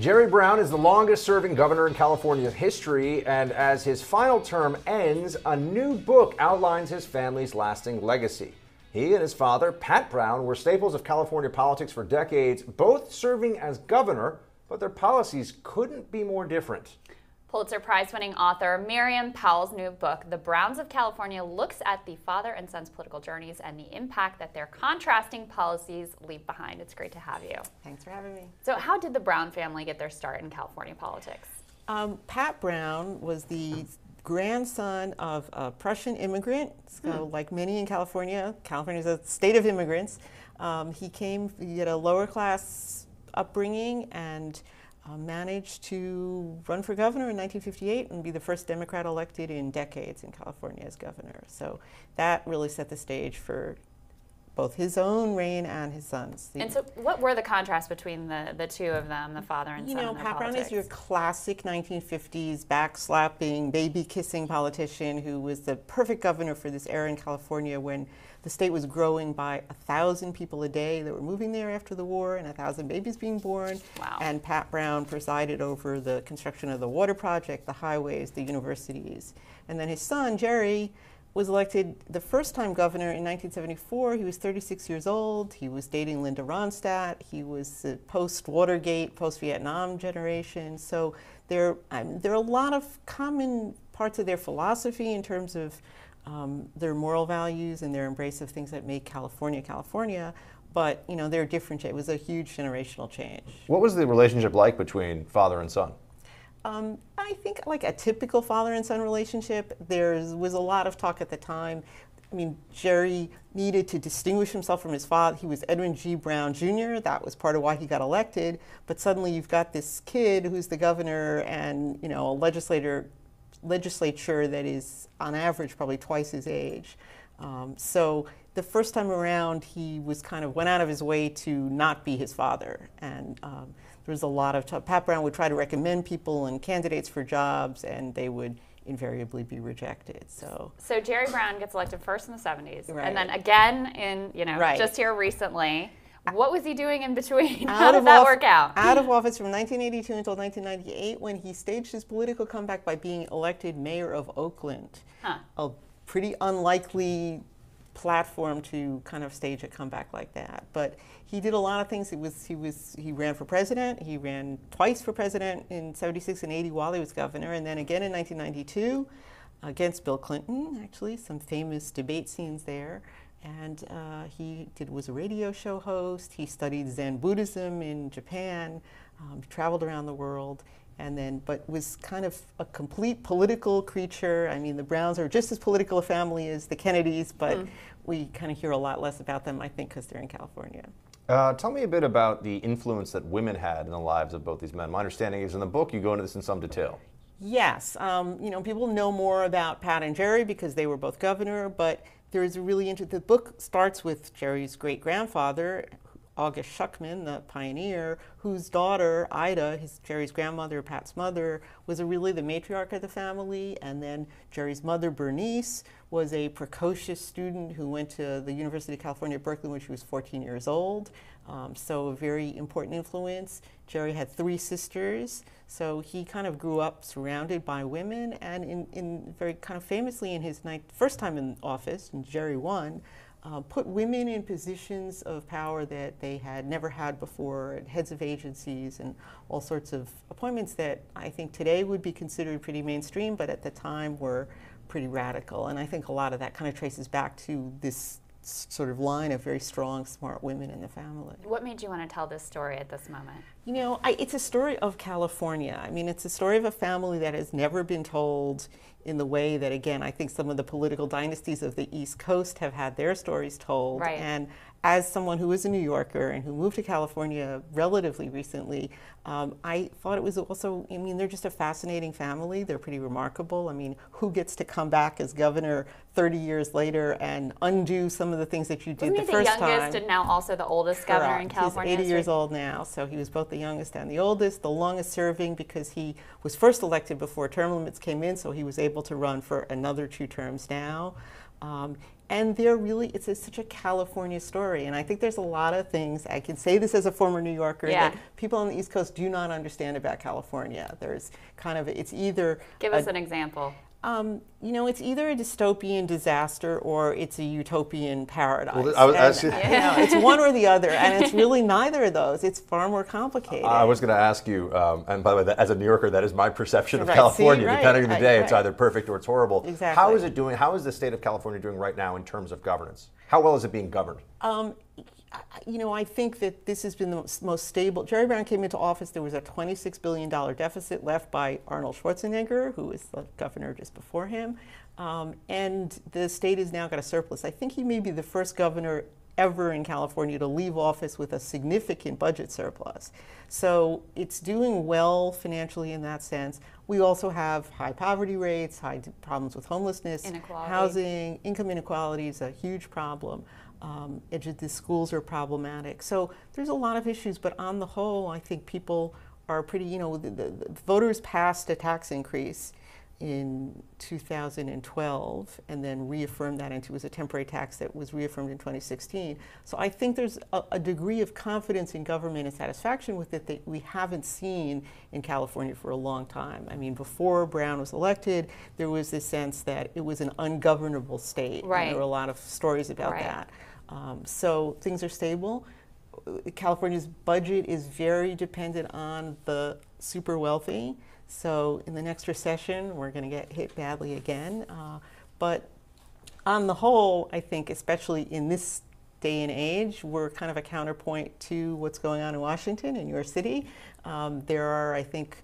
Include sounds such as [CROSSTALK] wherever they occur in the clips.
Jerry Brown is the longest serving governor in California's history, and as his final term ends, a new book outlines his family's lasting legacy. He and his father, Pat Brown, were staples of California politics for decades, both serving as governor, but their policies couldn't be more different. Pulitzer Prize winning author Miriam Pawel's new book, The Browns of California, looks at the father and son's political journeys and the impact that their contrasting policies leave behind. It's great to have you. Thanks for having me. So, how did the Brown family get their start in California politics? Um, Pat Brown was the grandson of a Prussian immigrant. So, hmm. like many in California, California is a state of immigrants. Um, he came, he had a lower class upbringing and uh, managed to run for governor in 1958 and be the first Democrat elected in decades in California as governor. So that really set the stage for both his own reign and his son's. And so, what were the contrasts between the, the two of them, the father and you son? You know, Pat Brown is your classic 1950s backslapping, baby kissing politician who was the perfect governor for this era in California when the state was growing by a thousand people a day that were moving there after the war and a thousand babies being born. Wow. And Pat Brown presided over the construction of the water project, the highways, the universities. And then his son, Jerry, was elected the first time governor in 1974. He was 36 years old. He was dating Linda Ronstadt. He was the post Watergate, post Vietnam generation. So there, um, there are a lot of common parts of their philosophy in terms of um, their moral values and their embrace of things that make California California. But you know, they're different. It was a huge generational change. What was the relationship like between father and son? Um, I think like a typical father and son relationship. There was a lot of talk at the time. I mean, Jerry needed to distinguish himself from his father. He was Edmund G. Brown Jr. That was part of why he got elected. But suddenly you've got this kid who's the governor and, you know, a legislator legislature that is, on average, probably twice his age. Um, so the first time around, he was kind of went out of his way to not be his father, and um, was a lot of t- Pat Brown would try to recommend people and candidates for jobs, and they would invariably be rejected. So, so Jerry Brown gets elected first in the '70s, right. and then again in you know right. just here recently. What was he doing in between? [LAUGHS] Out How did that work out? Out of office from 1982 until 1998 when he staged his political comeback by being elected mayor of Oakland. Huh. A pretty unlikely platform to kind of stage a comeback like that. But he did a lot of things. He was he was he ran for president. He ran twice for president in 76 and 80 while he was governor and then again in 1992 against Bill Clinton, actually some famous debate scenes there and uh, he did, was a radio show host. He studied Zen Buddhism in Japan, um, traveled around the world, and then but was kind of a complete political creature. I mean, the Browns are just as political a family as the Kennedys, but mm. we kind of hear a lot less about them, I think, because they're in California. Uh, tell me a bit about the influence that women had in the lives of both these men. My understanding is in the book you go into this in some detail. Yes, um, you know, people know more about Pat and Jerry because they were both governor, but there is a really interesting, the book starts with Jerry's great grandfather, August Schuckman, the pioneer, whose daughter, Ida, his Jerry's grandmother, Pat's mother, was really the matriarch of the family. And then Jerry's mother, Bernice, was a precocious student who went to the University of California Berkeley when she was 14 years old. Um, so a very important influence. Jerry had three sisters, so he kind of grew up surrounded by women, and in, in very kind of famously in his first time in office, and Jerry won, uh, put women in positions of power that they had never had before, heads of agencies and all sorts of appointments that I think today would be considered pretty mainstream, but at the time were pretty radical. And I think a lot of that kind of traces back to this sort of line of very strong, smart women in the family. What made you want to tell this story at this moment? You know, I, it's a story of California. I mean, it's a story of a family that has never been told in the way that, again, I think some of the political dynasties of the East Coast have had their stories told. Right. And as someone who is a New Yorker and who moved to California relatively recently, um, I thought it was also, I mean, they're just a fascinating family. They're pretty remarkable. I mean, who gets to come back as governor 30 years later and undo some of the things that you did Wasn't the first time? the youngest time? and now also the oldest Correct. governor in California? He's 80 years old now, so he was both the youngest and the oldest, the longest serving because he was first elected before term limits came in, so he was able to run for another two terms now. Um, and they're really, it's a, such a California story. And I think there's a lot of things, I can say this as a former New Yorker, Yeah. that people on the East Coast do not understand about California. There's kind of, it's either. Give a- us an example. um, you know, it's either a dystopian disaster or it's a utopian paradise. Well, I was- I was- And, you know, it's one or the other, and it's really neither of those. It's far more complicated. I was going to ask you, um, and by the way, that, as a New Yorker, that is my perception of Right, California. see, right, Depending on the right, day, it's right. either perfect or it's horrible. Exactly. How is it doing? How is the state of California doing right now in terms of governance? How well is it being governed? Um, I- you know, I think that this has been the most, most stable. Jerry Brown came into office. There was a $26 billion deficit left by Arnold Schwarzenegger, who was the governor just before him. Um, and the state has now got a surplus. I think he may be the first governor ever in California to leave office with a significant budget surplus. So it's doing well financially in that sense. We also have high poverty rates, high problems with homelessness, Inequality. housing, income inequality is a huge problem. Um, the schools are problematic. So there's a lot of issues, but on the whole, I think people are pretty, you know, the, the, the voters passed a tax increase in 2012 and then reaffirmed that into was a temporary tax that was reaffirmed in 2016. So I think there's a, a degree of confidence in government and satisfaction with it that we haven't seen in California for a long time. I mean, before Brown was elected, there was this sense that it was an ungovernable state. and Right. there were a lot of stories about Right. that. Um, so things are stable. California's budget is very dependent on the super wealthy. So in the next recession, we're going to get hit badly again. Uh, but on the whole, I think, especially in this day and age, we're kind of a counterpoint to what's going on in Washington, in your city. Um, there are, I think,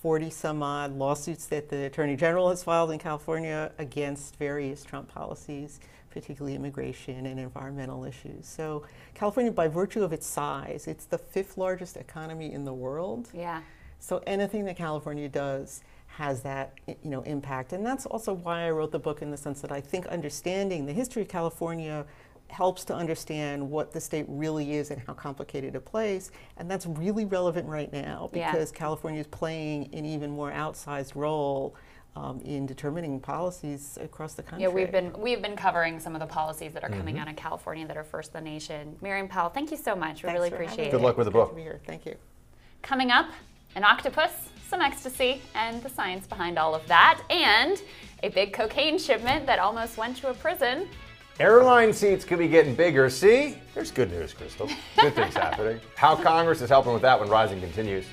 40 some odd lawsuits that the Attorney General has filed in California against various Trump policies, particularly immigration and environmental issues. So, California, by virtue of its size, it's the fifth largest economy in the world. Yeah. So anything that California does has that you know impact, and that's also why I wrote the book in the sense that I think understanding the history of California helps to understand what the state really is and how complicated a place, and that's really relevant right now Yeah. because California is playing an even more outsized role um, in determining policies across the country. Yeah, we've been we've been covering some of the policies that are coming out of California that are first in the nation. Miriam Pawel, thank you so much. We Thanks really for having appreciate me. it. Good luck with the book. Thank you. Coming up, an octopus, some ecstasy, and the science behind all of that, and a big cocaine shipment that almost went to a prison. Airline seats could be getting bigger. See? There's good news, Krystal. Good things happening. How Congress is helping with that when Rising continues.